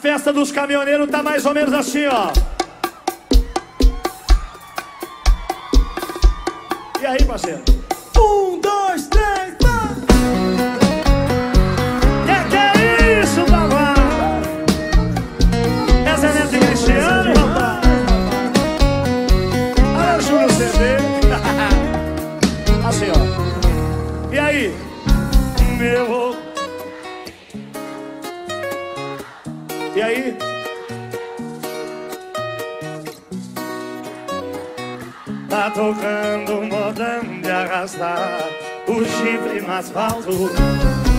festa dos caminhoneiros tá mais ou menos assim, ó. E aí, parceiro? Tá tocando modão de arrastar o chifre no asfalto.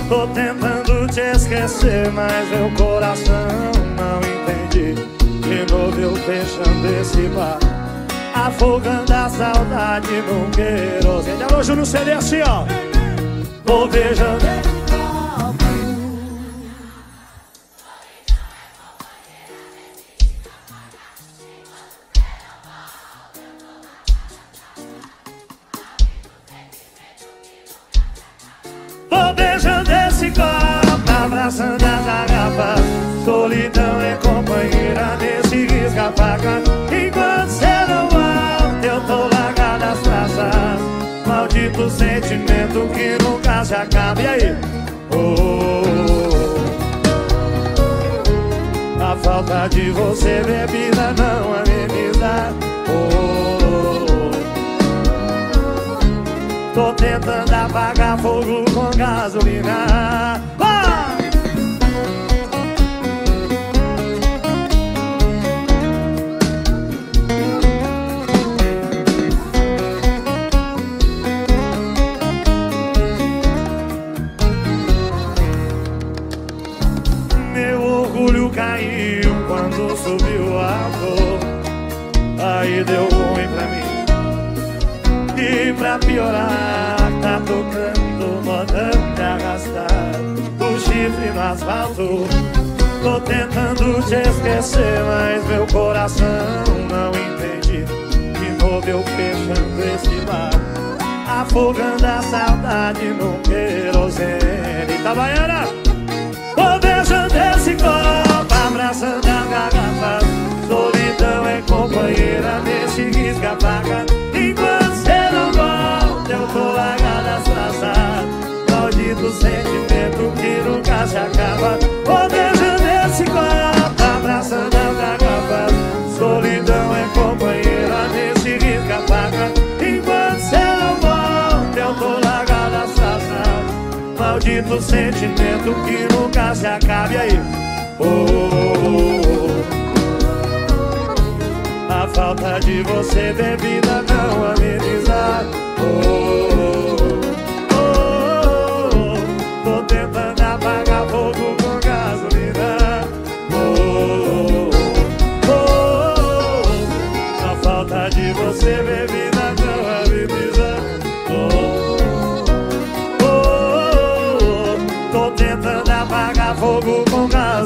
Tô tentando te esquecer, mas meu coração não entendi. De novo eu fechando esse bar, afogando a saudade no querosene. Alô, Júnior CD assim, ó. Vou beijando. Esquecer, mas meu coração não entende. De novo eu fechando esse bar, afogando a saudade no querosene. Itabaiana, vou beijando esse copo, abraçando as garrafas. Solidão é companheira nesse risca-faca. Enquanto cê não volta, eu tô largada as traças. Maldito sentimento que nunca se acaba. Vou companheira nesse risca-faca. Enquanto cê não volta, eu tô largada as traças. Maldito sentimento que nunca se acaba. E aí? Oh, oh, oh. A falta de você, bebida, não ameniza. Oh, oh,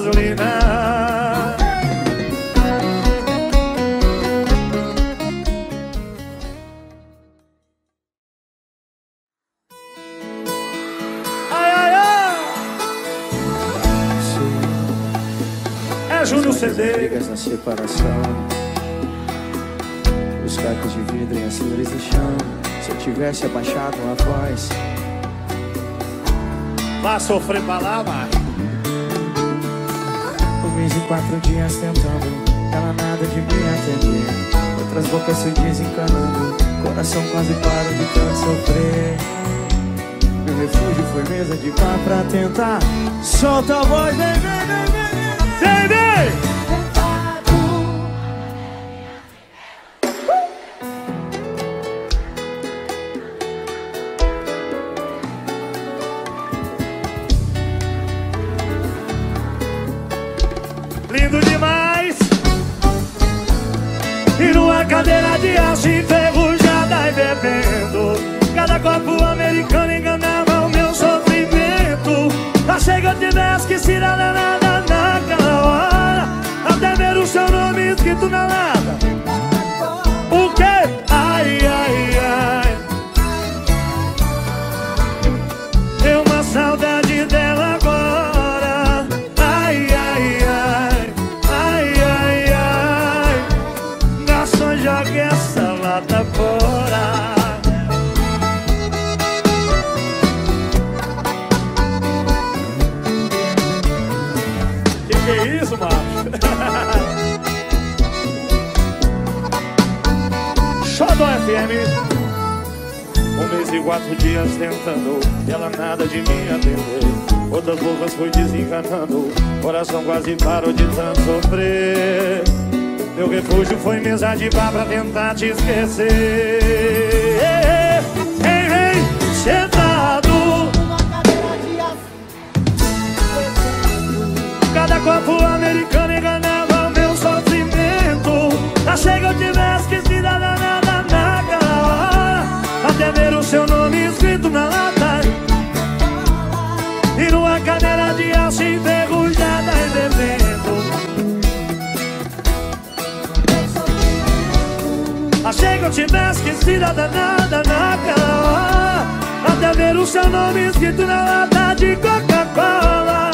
gasolina. Ai, ai, ai! É Júnior CD. Brigas na separação. Os cacos de vidro em aceleres no chão. Se eu tivesse abaixado a voz, Vai sofrer pra lá, vai. um mês e quatro dias tentando. Ela nada de me atender. Outras bocas se desencanando. Coração quase para de tanto sofrer. Meu refúgio foi mesa de bar pra tentar. Solta a voz, vem, vem, vem, vem, vem. CD! Lindo dar nada naquela hora. Até ver o seu nome escrito na quatro dias tentando ela nada de me atender Outras bocas foi desencanando Coração quase parou de tanto sofrer. Meu refúgio foi mesa de bar pra tentar te esquecer. Ei, vem, sentado. Cada copo americano enganava meu sofrimento. Achei que eu tivesse esquecido Achei que eu tivesse esquecido nada naquela hora. Até ver o seu nome escrito na lata de Coca-Cola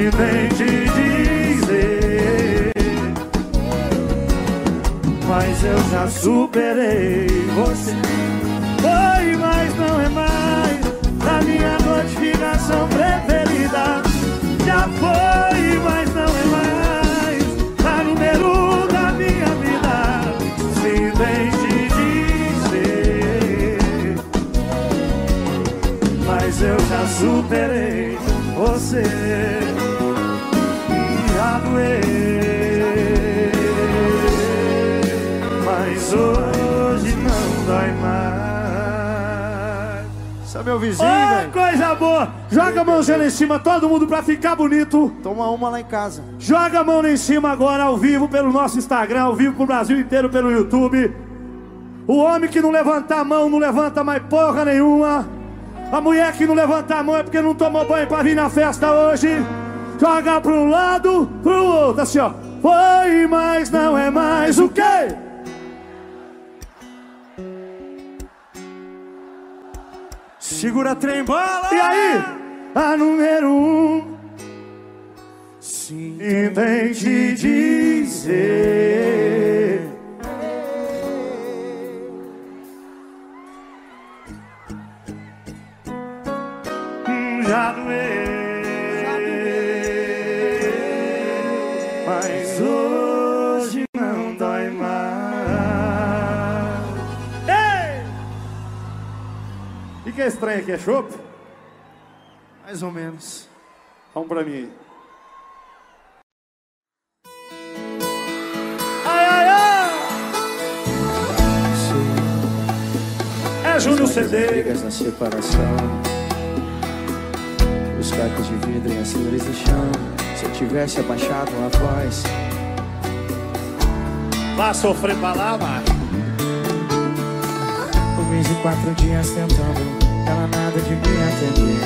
Se tem te dizer, mas eu já superei você. Foi, mas não é mais. A minha notificação preferida já foi, mas não é mais. A número da minha vida. Se tem te dizer, mas eu já superei você. Já doeu, mas hoje não dói mais. É meu vizinho, velho. coisa boa! Joga a mãozinha lá em cima, todo mundo pra ficar bonito. Toma uma lá em casa. Joga a mão lá em cima agora, ao vivo, pelo nosso Instagram, ao vivo pro Brasil inteiro, pelo YouTube. O homem que não levanta a mão, não levanta mais porra nenhuma. A mulher que não levanta a mão é porque não tomou banho pra vir na festa hoje. Joga pra um lado, pro outro, assim ó. Foi, mas não é mais o quê? Segura trem bola! E aí? A número um Sim, Intente dizer Hum, Já doeu que é estranho aqui? É chope? mais ou menos. Vamos pra mim aí. Ai, ai, ai! É Júnior CD. brigas na separação. Os cacos de vidro e as flores do chão. Se eu tivesse abaixado a voz, Vá sofrer pra lá, macho. um mês e quatro dias tentando, ela nada de me atender.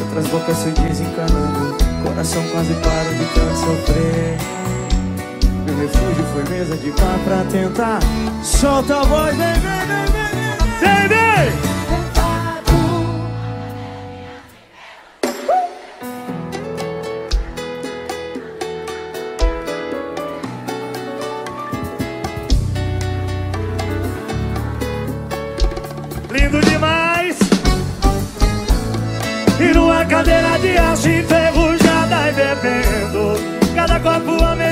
Outras bocas se desencanando, coração quase para de tanto sofrer. Meu refúgio foi mesa de bar pra tentar. Solta a voz, vem, vem, vem, vem, bebendo Cada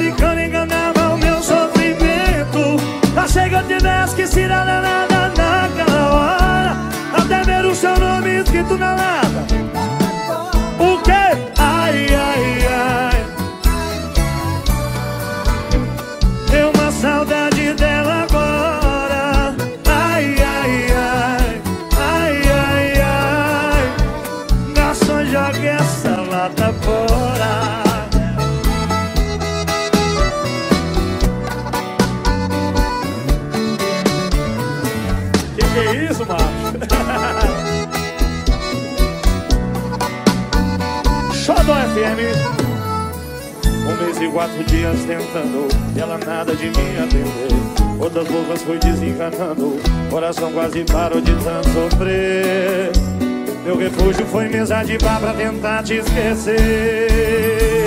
quase parou de tanto sofrer. Meu refúgio foi mesa de bar pra tentar te esquecer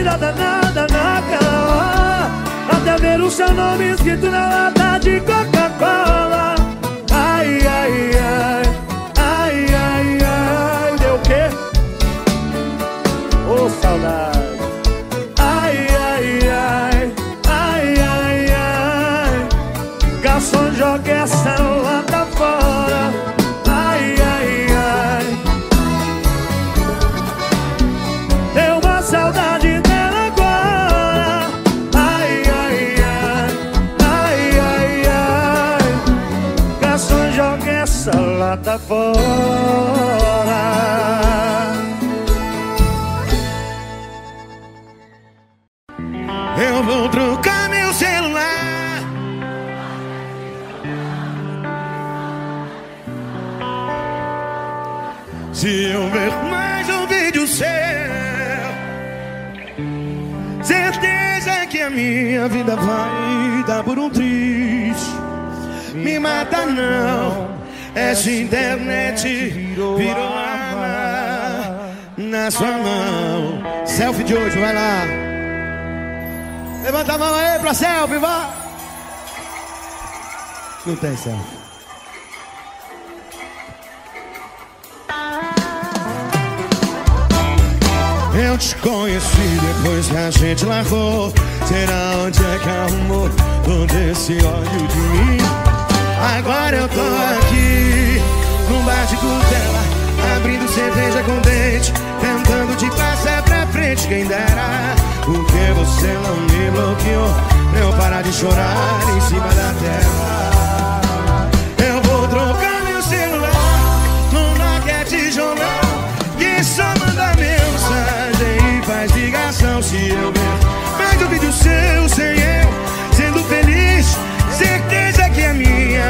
tivesse que se dar nada naquela hora Até ver o seu nome escrito na lata de Coca-Cola Ai, ai, ai, ai, ai, ai, deu o quê? Ô saudade. Ai, ai, ai, ai, ai, ai, garçom joga essa fora. Eu vou trocar meu celular. Se eu ver mais um vídeo seu, certeza que a minha vida vai dar por um triste. Me mata não, essa internet virou arma na sua mão. Selfie de hoje, vai lá. Levanta a mão aí pra selfie, vá! Não tem selfie. Eu te conheci depois que a gente largou Será onde é que arrumou todo esse ódio de mim? Agora eu tô aqui, num bar de cutela, abrindo cerveja com dente, tentando te passar pra frente, quem dera. Porque você não me bloqueou, pra eu parar de chorar em cima da tela. Eu vou trocar meu celular num Nokia jornal, que só manda mensagem e faz ligação se eu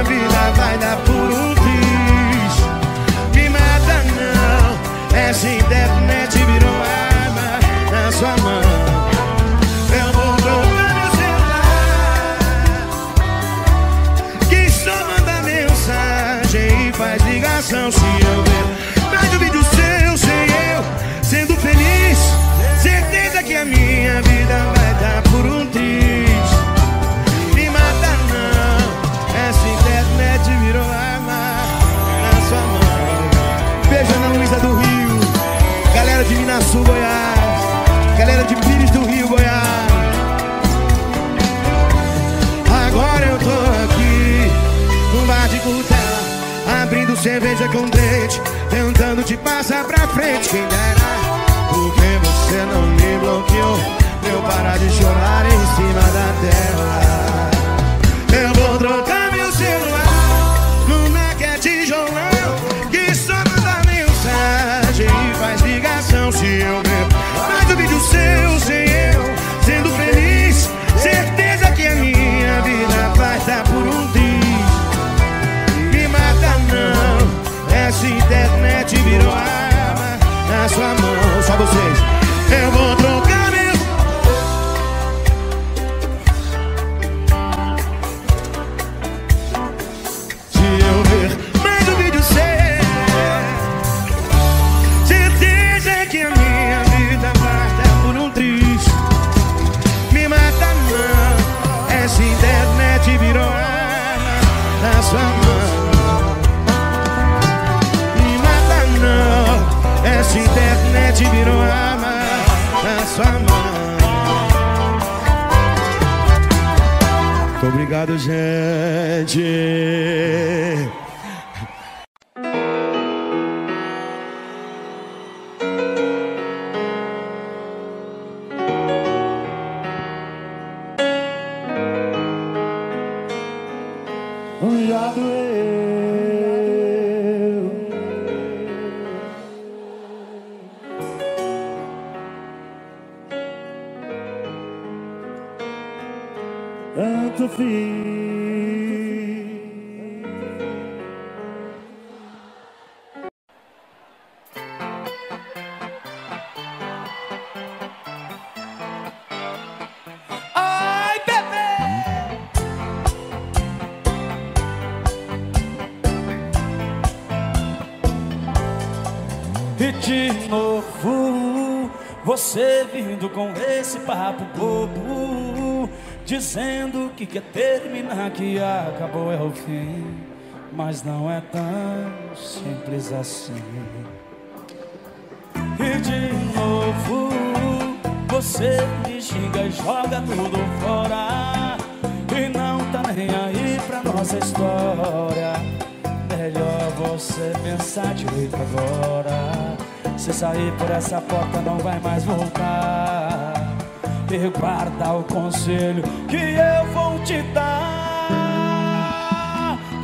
minha vida vai dar por um triz. Me mata não, essa ideia não com dente Tentando te passar pra frente. Quem E de novo, você vindo com esse papo bobo, dizendo que quer terminar, que acabou é o fim, mas não é tão simples assim. E de novo você me xinga e joga tudo fora. E não tá nem aí pra nossa história você pensar direito agora Se sair por essa porta não vai mais voltar. E guarda o conselho que eu vou te dar.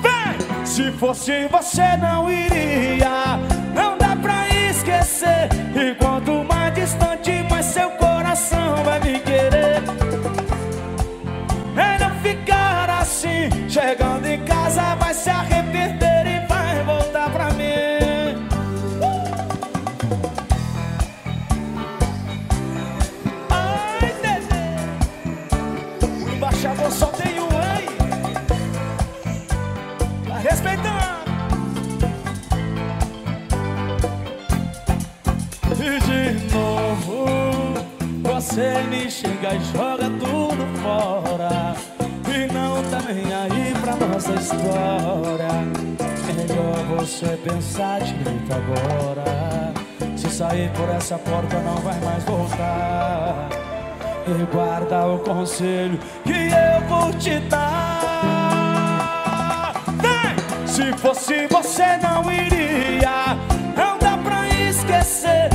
Vem! Se fosse você não iria. Não dá pra esquecer. E quanto mais distante mais seu coração vai me querer. É não ficar assim Chegando você me xinga e joga tudo fora. E não tá nem aí pra nossa história. Melhor você pensar direito agora. Se sair por essa porta não vai mais voltar. E guarda o conselho que eu vou te dar. Vem! Se fosse você não iria. Não dá pra esquecer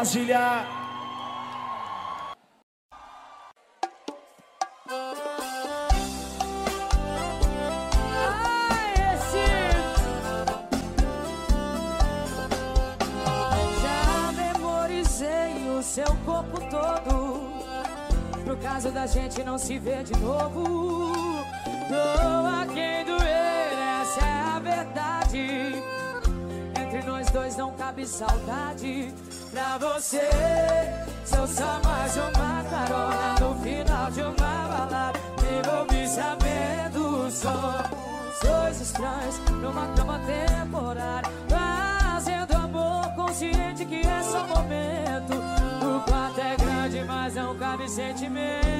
Brasília. Já memorizei o Seu corpo todo, pro caso da gente não se ver de novo. Doa quem doer, essa é a verdade. Entre nós dois não cabe saudade pra você Sou só mais uma carona no final de uma balada Me me sabendo só Dois estranhos numa cama temporária Fazendo amor consciente que é só momento. O quarto é grande, mas é não cabe sentimento.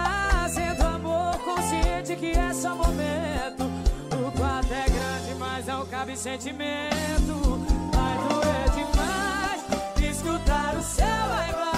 Esse é só momento. O quarto é grande, mas não é cabe sentimento. Vai doer demais escutar o céu vai.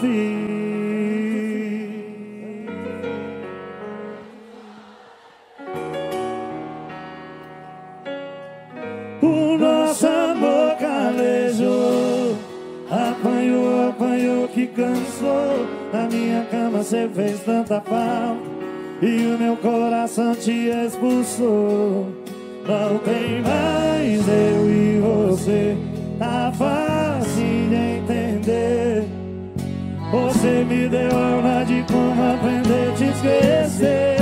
fim. O nosso amor calejou, apanhou, apanhou que cansou. Na minha cama cê fez tanta falta. E o meu coração te expulsou. Não tem mais eu e você. Tá Você me deu aula de como aprender a te esquecer.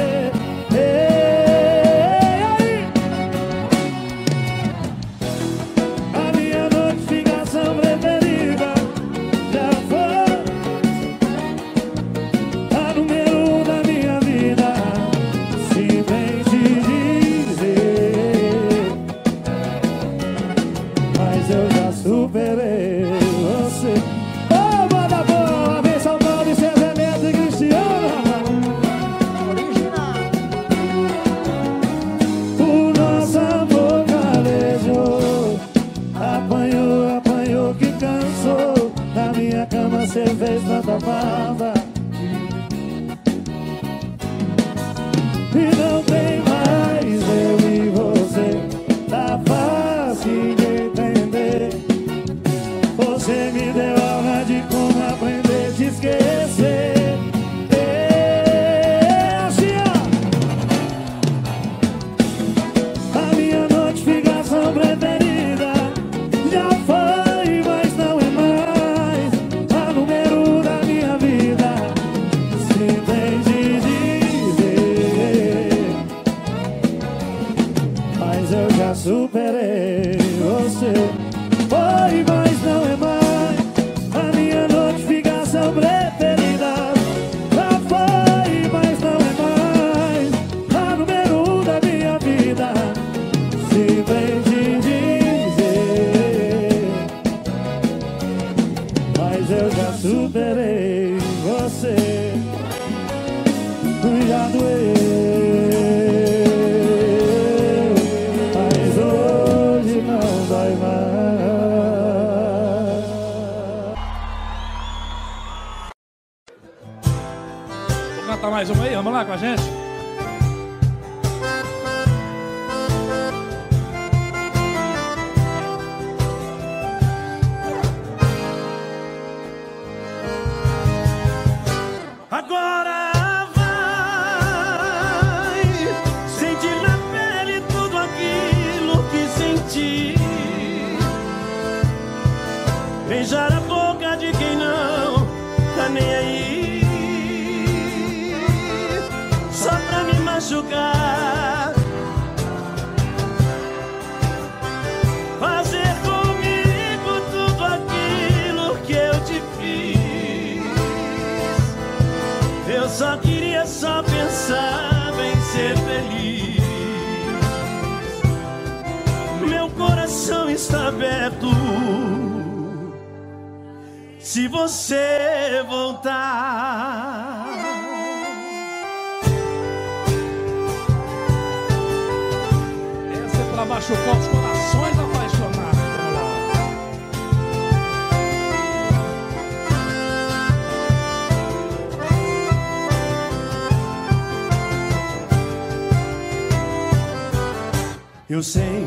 eu sei.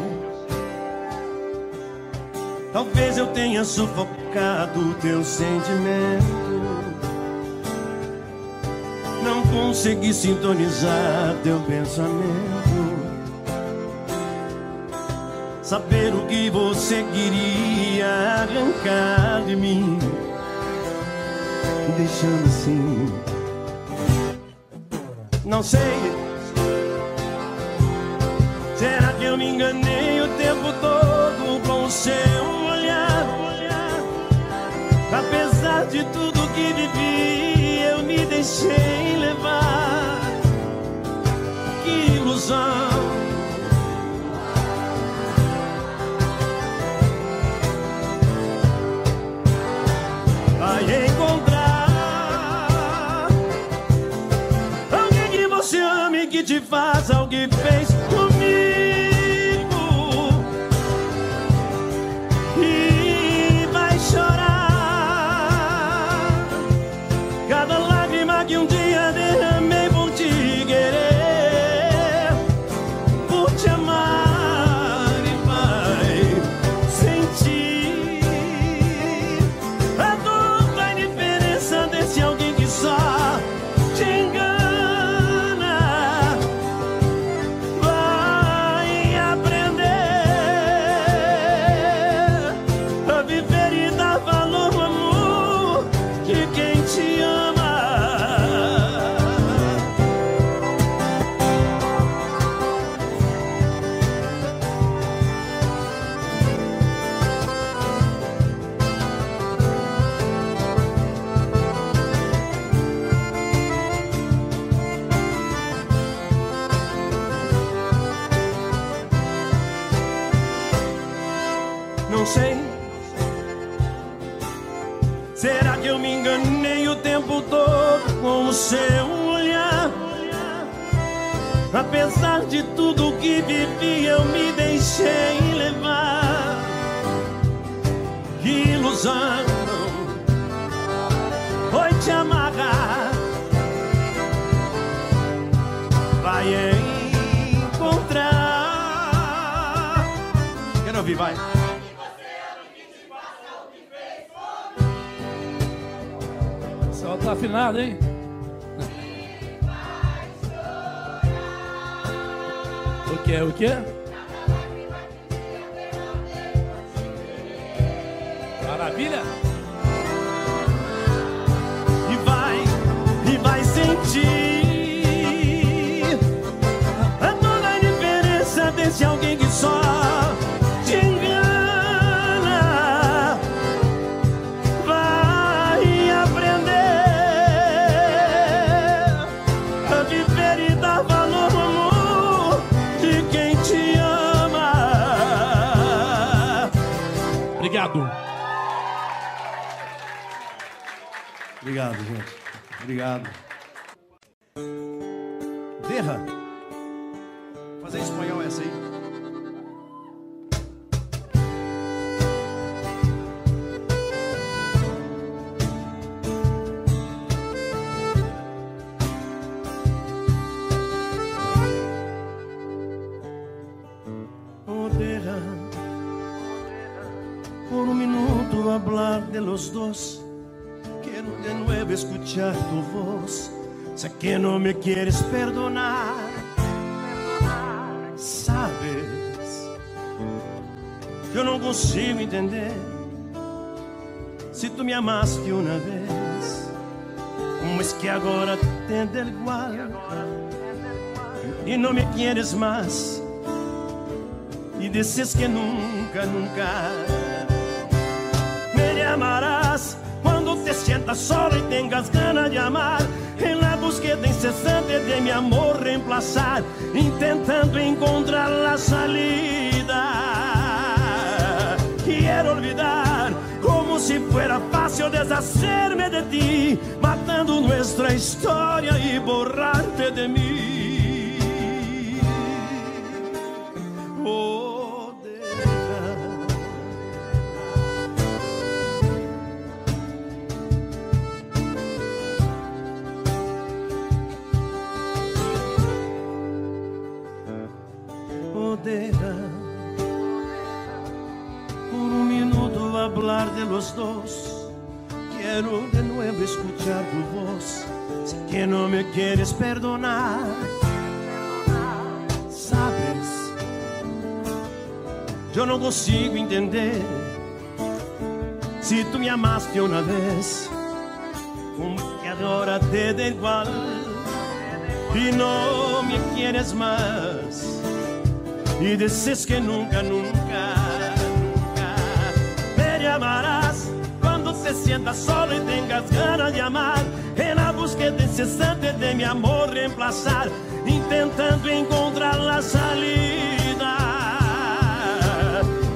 Talvez eu tenha sufocado o teu sentimento. Não consegui sintonizar teu pensamento. Saber o que você queria arrancar de mim, me deixando assim. Não sei. seu olhar. Apesar de tudo que vivi, eu me deixei levar. Que ilusão. Vai encontrar alguém que você ama e que te faz alguém fez. Apesar de tudo que vivi, eu me deixei levar. Que ilusão foi te amarrar. Vai encontrar. Quero ouvir, vai. Só tá afinado, hein? O que? O que? Obrigado. Obrigado, gente. Obrigado. Derra. Fazer em espanhol essa aí. Escuchar tu voz. Sé que no me quieres perdonar. Sabes, yo no consigo entender. Si tú me amaste una vez, ¿cómo es que ahora te da igual? Y no me quieres más. Y dices que nunca, nunca me cuando te sientas solo y tengas ganas de amar. En la búsqueda incesante de mi amor reemplazar, intentando encontrar la salida. Quiero olvidar como si fuera fácil deshacerme de ti, matando nuestra historia y borrarte de mí. Oh, hablar de los dos. Quiero de nuevo escuchar tu voz. Sé que no me quieres perdonar. Sabes, yo no consigo entender. Si tú me amaste una vez, como que ahora te da igual y no me quieres más. Y dices que nunca, nunca, llamarás cuando te sientas solo y tengas ganas de amar. En la búsqueda incesante de mi amor reemplazar, intentando encontrar la salida.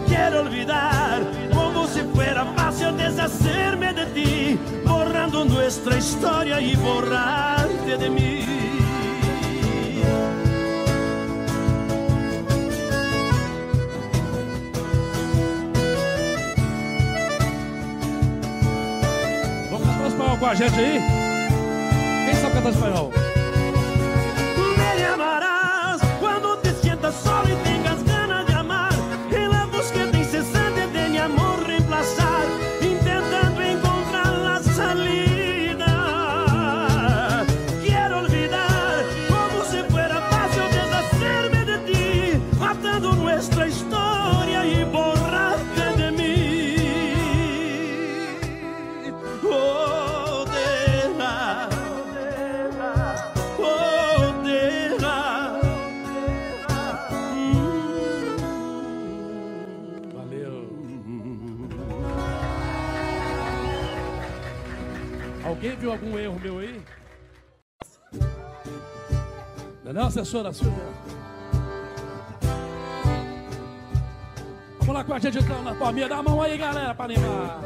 Quiero olvidar como si fuera fácil deshacerme de ti, borrando nuestra historia y borrarte de mí. Espanhol com a gente aí? Quem sabe cantar espanhol? Algum erro meu aí? Não, é não assessora. Vamos lá com a gente então na palminha da mão aí, galera, pra animar.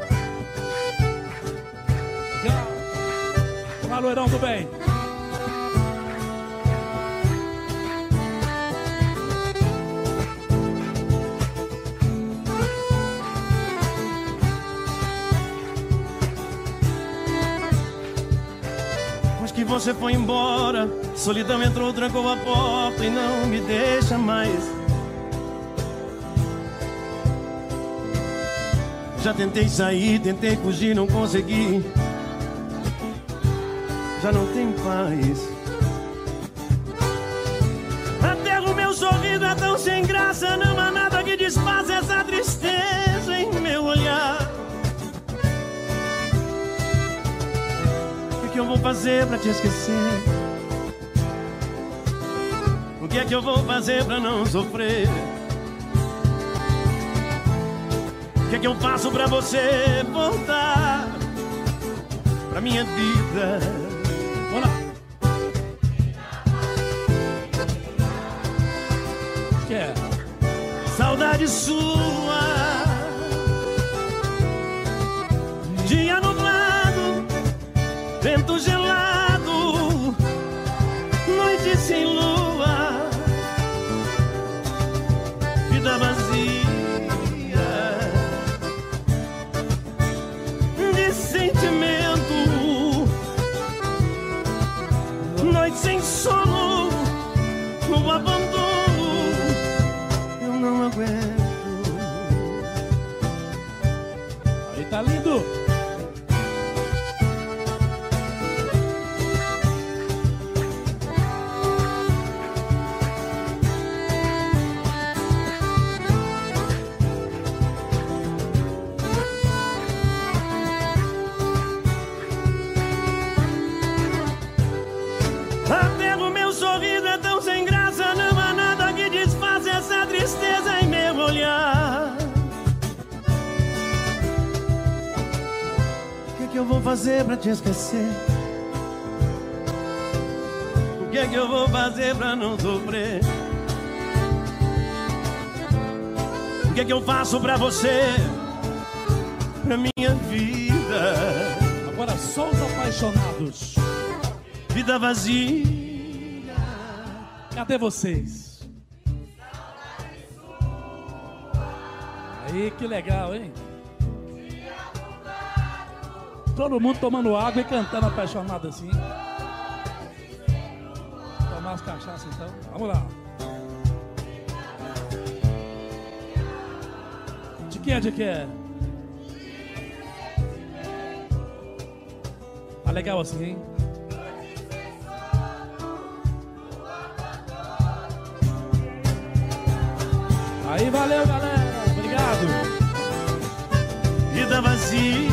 Legal. loirão do bem. Você foi embora. Solidão entrou, trancou a porta e não me deixa mais. Já tentei sair, tentei fugir, não consegui. Já não tem paz. Até o meu sorriso é tão sem graça, não há nada que desfaça essa tristeza fazer pra te esquecer? O que é que eu vou fazer pra não sofrer? O que é que eu faço pra você voltar pra minha vida? Vamos lá. Que é? Saudade sua. Fazer pra te esquecer? O que é que eu vou fazer pra não sofrer? O que é que eu faço pra você? Pra minha vida, Agora só os apaixonados. vida vazia. Cadê vocês? Aí, que legal, hein? Todo mundo tomando água e cantando apaixonado assim. Tomar as cachaças então. Vamos lá. De quem é, de quem é? Tá legal assim, hein? Aí, valeu, galera. Obrigado. vida vazia,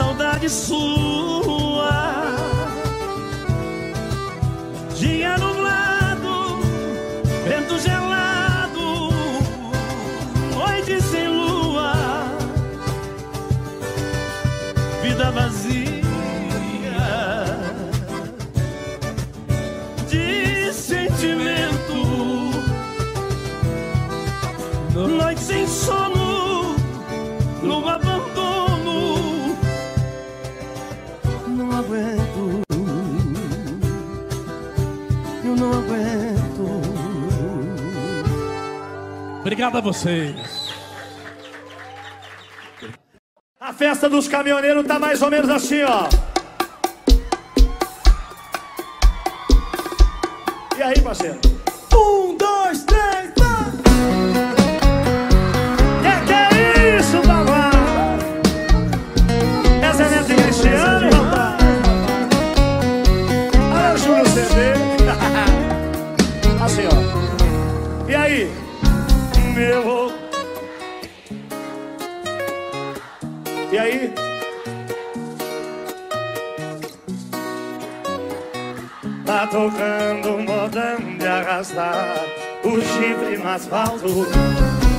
saudade sua, dia nublado, Obrigado a vocês. A festa dos caminhoneiros tá mais ou menos assim, ó. E aí, parceiro? Chifre no asfalto.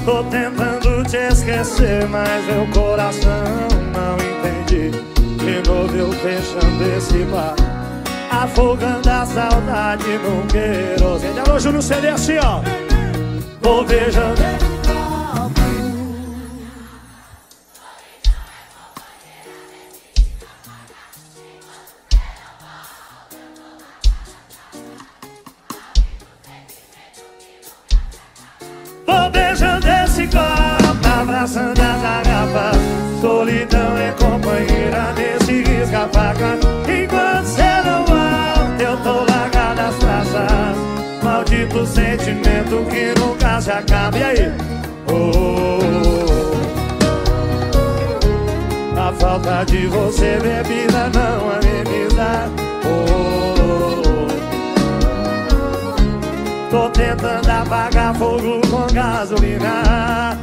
Tô tentando te esquecer, mas meu coração não entende. De novo eu fechando esse bar. Afogando a saudade no querosene Alô, Júnior CD assim, ó Vou beijando Maldito sentimento que nunca se acaba E aí? Oh, a falta de você, bebida, não ameniza Oh, tô tentando apagar fogo com gasolina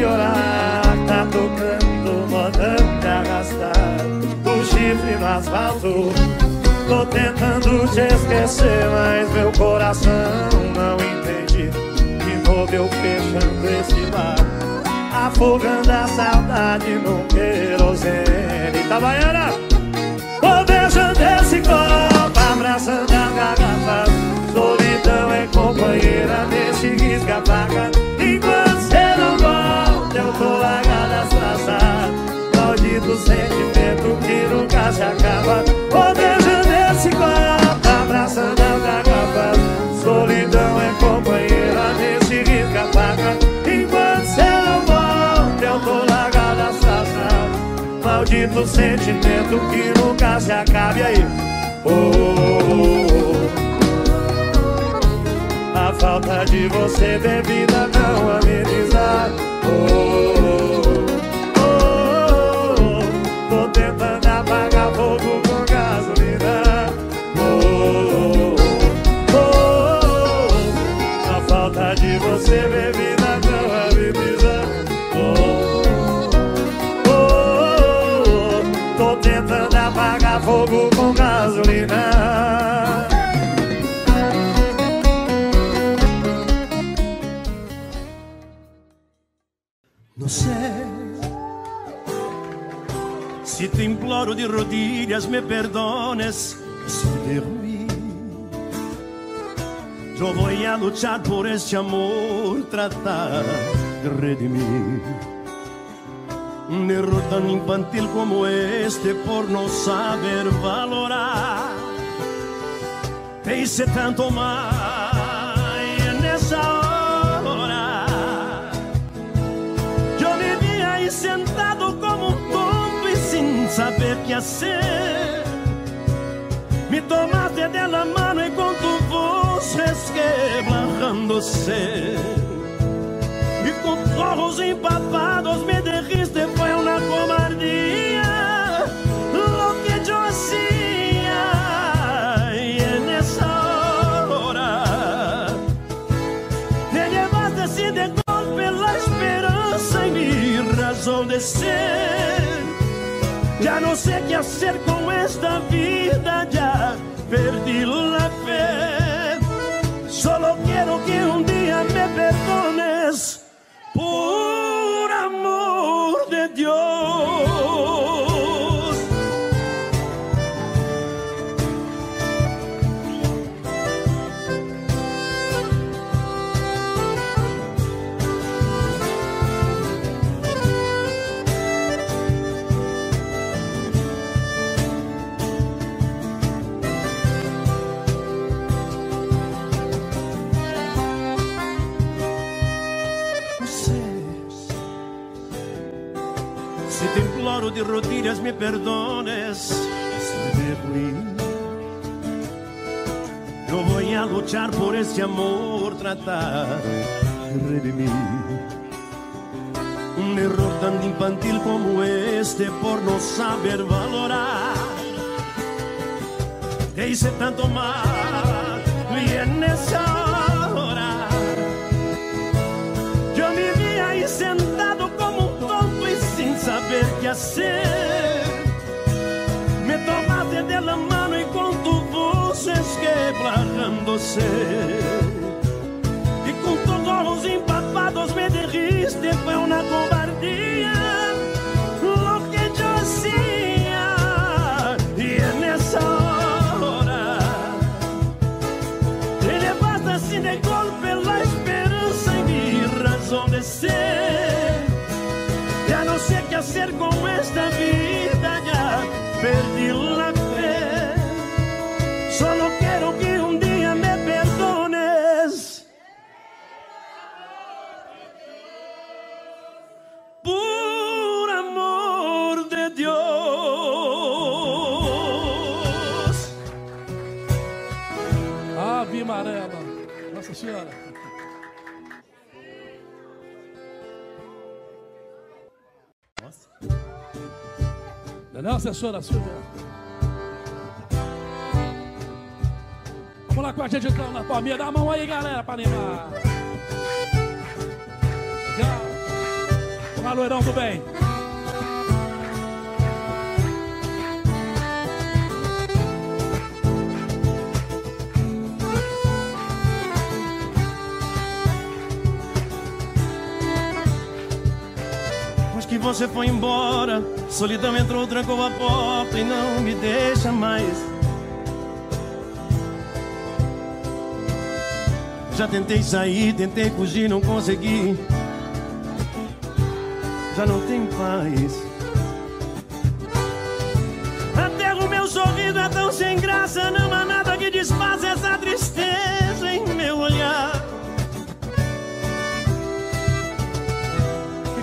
piorar Tá tocando de arrastar. O chifre no asfalto Tô tentando te esquecer Mas meu coração não entende. Que vou eu fechando esse bar Afogando a saudade no querosene. Itabaiana! Vou beijando esse copo, abraçando a garrafa. Solidão é companheira desse risca-faca eu tô largado as traças Maldito sentimento que nunca se acaba Vou beijando esse copo, abraçando a garrafa Solidão é companheira desse risca-faca Enquanto cê não volta, eu tô traças Maldito sentimento que nunca se acaba E aí? Oh, oh, oh. Oh. A falta de você bebida não ameniza tentando apagar fogo com gasolina. Rodillas me perdones si te ruí. Yo voy a luchar por este amor, tratar de redimir. Un error tan infantil como este por no saber valorar. Te hice tanto mal hacer. Me tomaste de la mano voz resquebrándose. Y con tus ojos empapados me dijiste fue una cobardía lo que yo hacía. Y hora te llevaste así de golpe la esperanza y mi razón de ser. No sé qué hacer con esta vida, ya perdí rodillas me perdones te fui. Yo voy a luchar por este amor, tratar de redimir. Un error tan infantil como este por no saber valorar. Te hice tanto mal y en Me tomaste de la mano y con tu voz quebrándose. Y con todos los empapados me hacer con esta vida, ya Não, não, assessora Silvia. Vamos lá com a gente então na palminha. Dá a mão aí, galera, pra animar. Legal. Vamos lá, loirão do bem. Você foi embora, solidão entrou, trancou a porta e não me deixa mais. Já tentei sair, tentei fugir, não consegui. Já não tenho paz. Até o meu sorriso é tão sem graça, não há nada que desfaça essa tristeza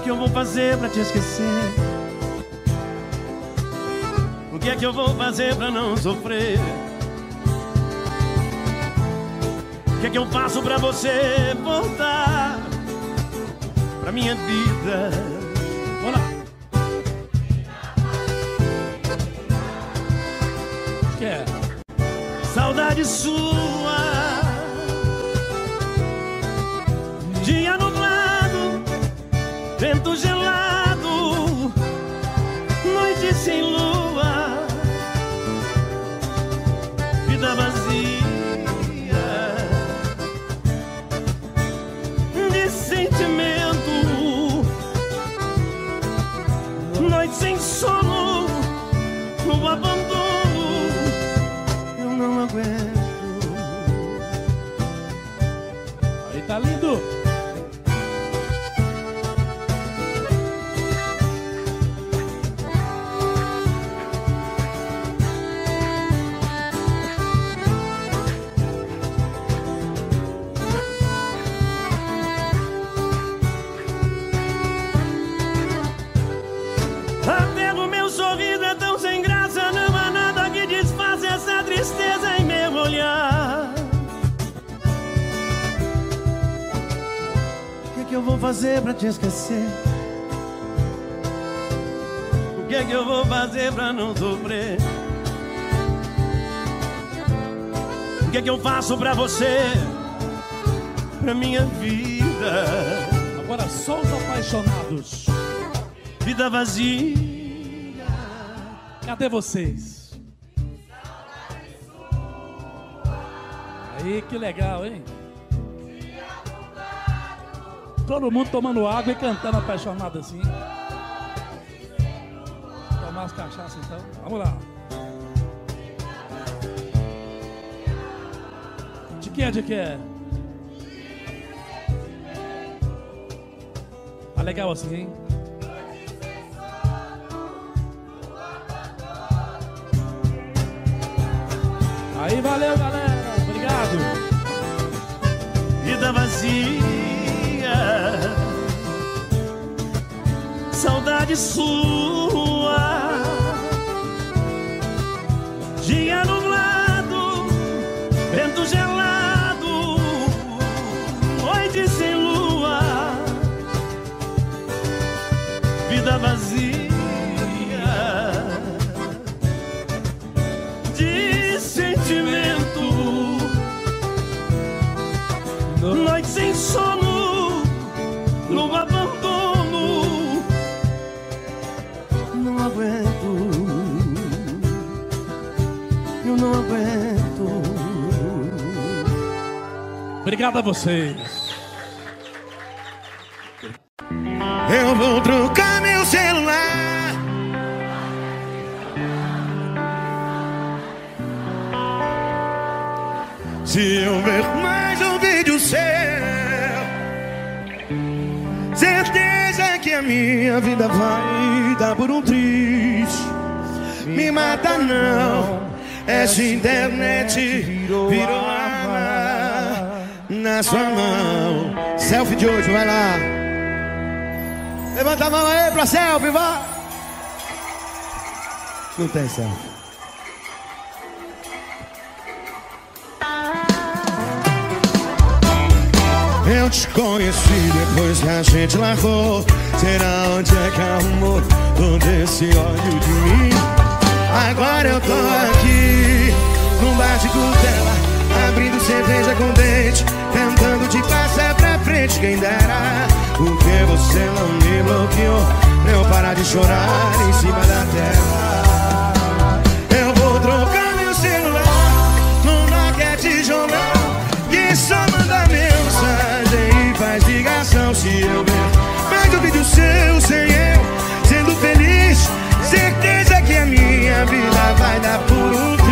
que, eu vou fazer pra te esquecer? O que é que eu vou fazer pra não sofrer? O que é que eu faço pra você voltar pra minha vida? Vamos lá. Que é. Saudade sua te esquecer? O que é que eu vou fazer pra não sofrer? O que é que eu faço pra você? Pra minha vida Agora só os apaixonados. Vida vazia Cadê vocês? Aí, que legal, hein? Todo mundo tomando água e cantando apaixonado assim. Tomar as cachaças então. Vamos lá. De quem é de quem é? Tá legal assim, hein? Aí, valeu, galera. Saudade sua, Obrigado a vocês. Eu vou trocar meu celular. Se eu ver mais um vídeo seu, certeza que a minha vida vai dar por um triste. Me mata não, essa internet virou na sua mão. Selfie de hoje, vai lá. Levanta a mão aí pra selfie, vá. Não tem selfie. Eu te conheci depois que a gente largou. Será onde é que arrumou todo esse ódio de mim? Agora eu tô aqui, num bar de cutela, abrindo cerveja com dente, te passar pra frente. Quem dera, porque você não me bloqueou pra eu parar de chorar em cima da tela. Eu vou trocar meu celular no Nokia tijolão que só manda mensagem e faz ligação se eu ver mais um vídeo seu sem eu sendo feliz. Certeza que a minha vida vai dar por um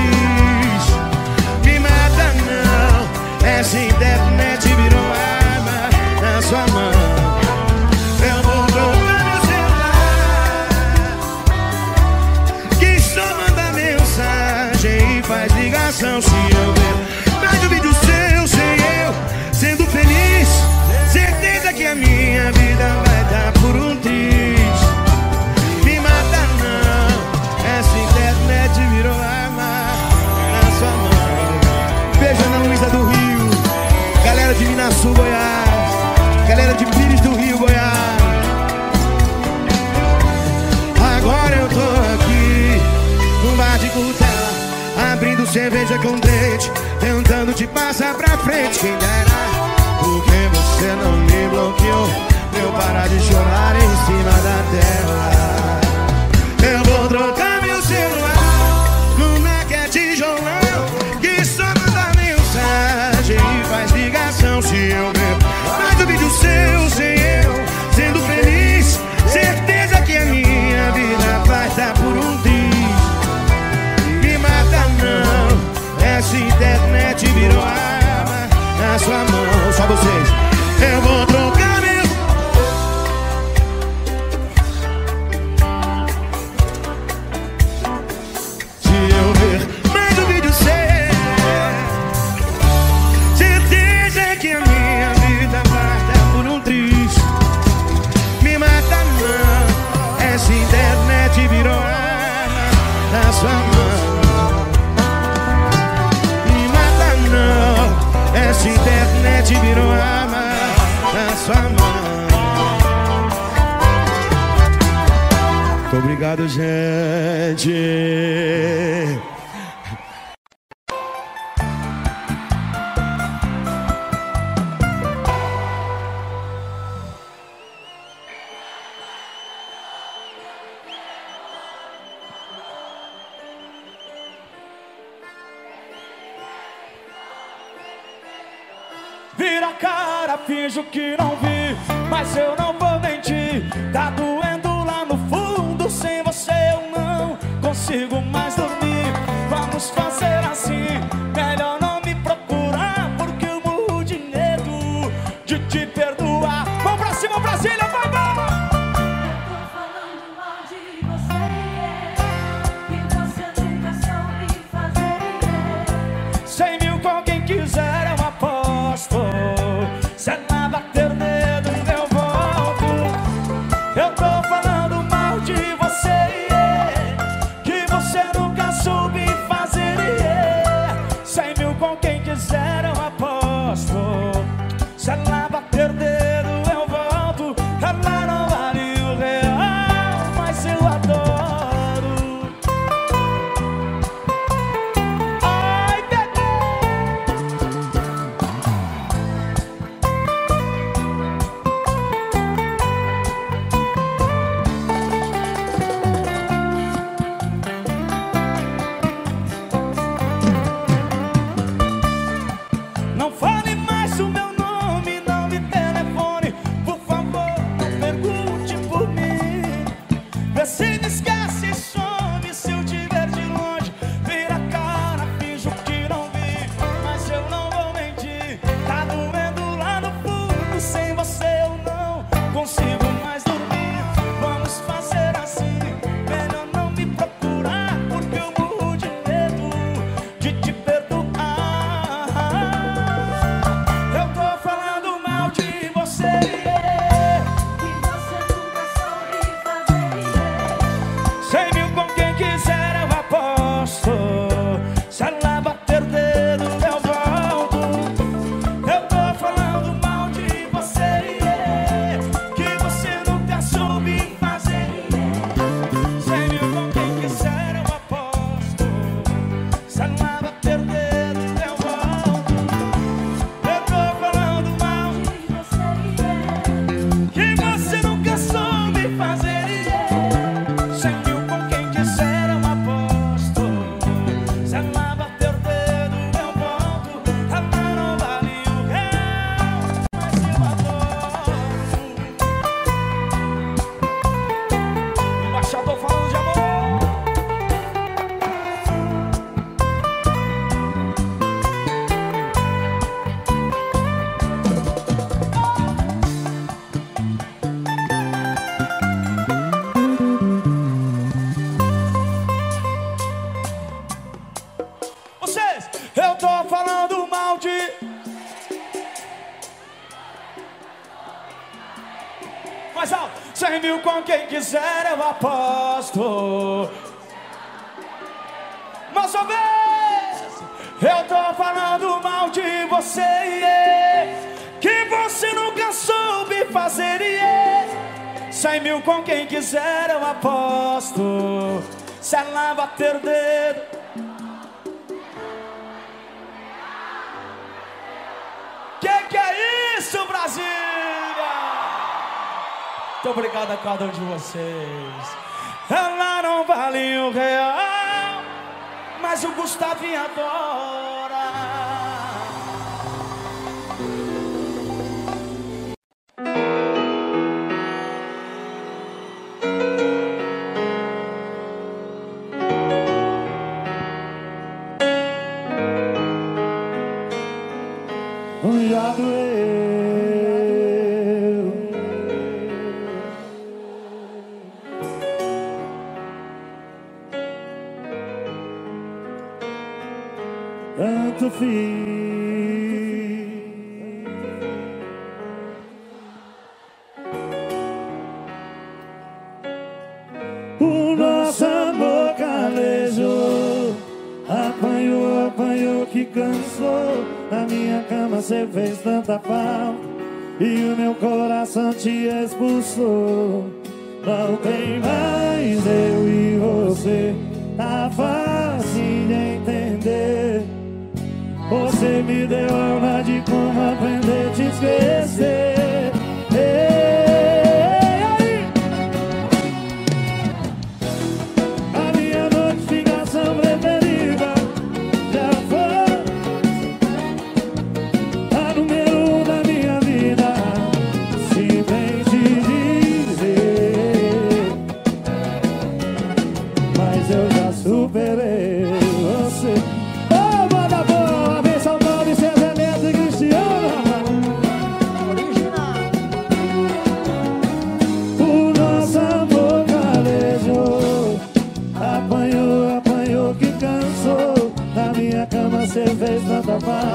abrindo cerveja com dente, tentando te passar pra frente. Quem dera, porque você não me bloqueou, pra eu parar de chorar em cima da tela. Sua mão. Só vocês. Eu vou obrigado, gente. Vira a cara, finjo que não vi, mas eu não vou mentir. Tá doendo consigo mais dormir. Vamos fazer assim, obrigado a cada um de vocês. Ela não vale um real, mas o Gustavinho adora. Te expulsou. Não tem mais eu e você. Tá fácil de entender. Você me deu aula de como aprender a te esquecer fez tanta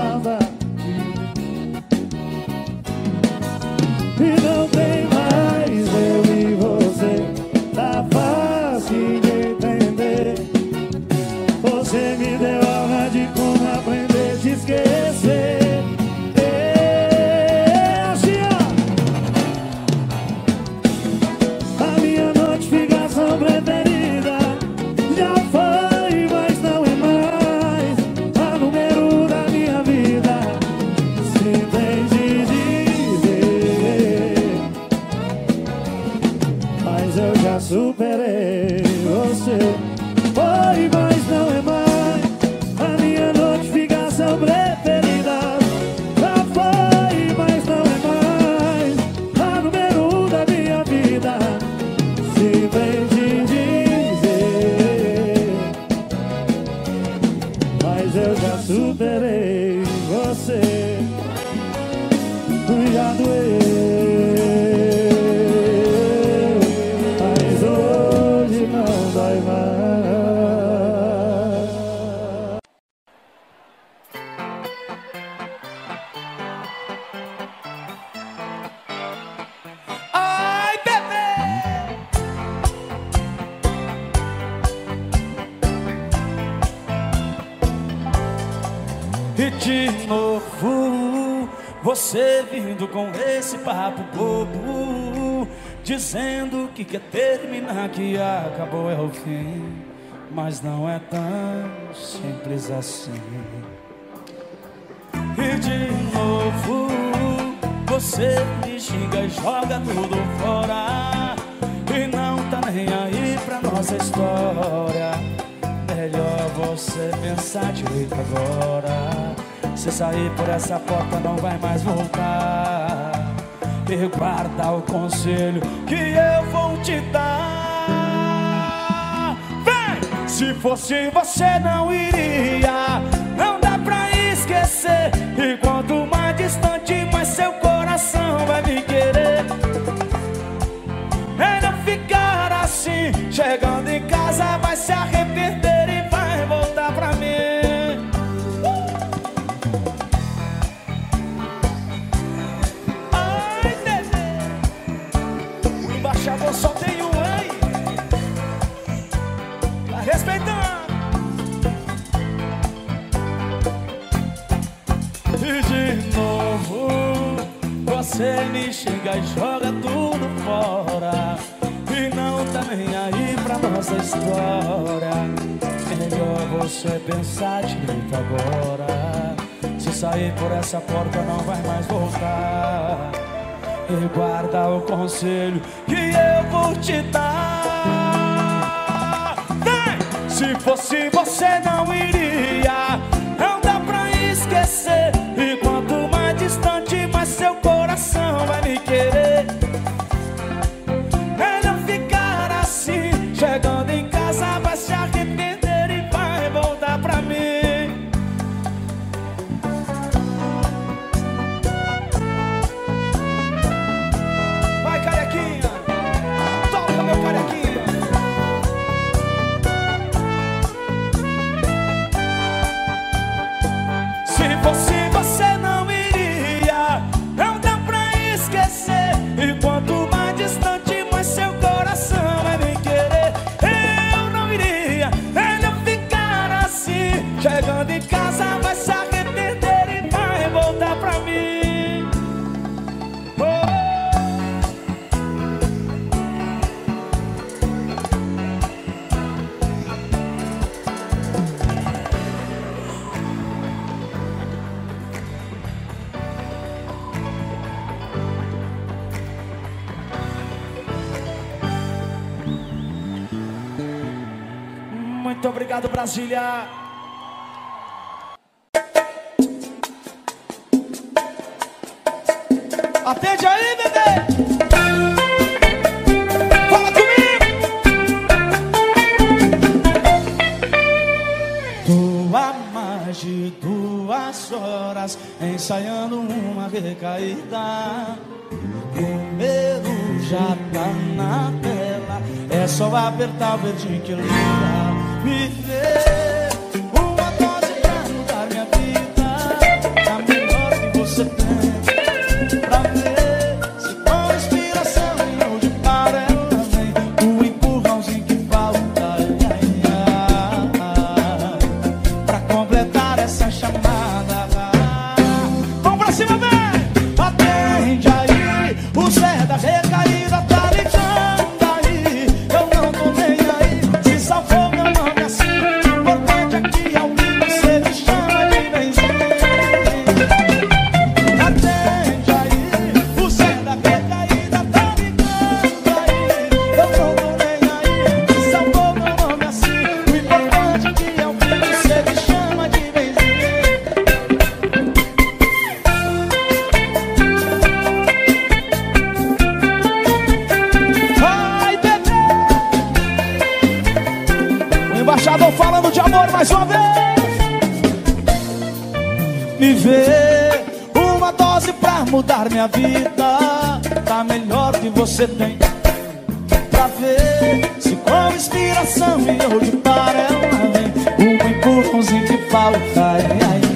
de novo, você vindo com esse papo bobo, dizendo que quer terminar, que acabou é o fim, mas não é tão simples assim. E de novo você me xinga e joga tudo fora. E não tá nem aí pra nossa história. Melhor você pensar direito agora Se sair por essa porta não vai mais voltar. E guarda o conselho que eu vou te dar. Vem! Se fosse você não iria. Não dá pra esquecer. E quanto mais distante mais seu coração chega e joga tudo fora. E não tá nem aí pra nossa história. É melhor você pensar direito agora. Se sair por essa porta não vai mais voltar. E guarda o conselho que eu vou te dar. Se fosse você não iria. Brasília. Atende aí, bebê! Fala comigo! Tô há mais de duas horas ensaiando uma recaída. O medo já tá na tela. É só apertar o verde que liga. Tá. Me amor mais uma vez. Me vê uma dose pra mudar minha vida. Tá melhor que você tem. Pra ver se com inspiração e eu de parela vem. Um empurrãozinho de falta ai, ai.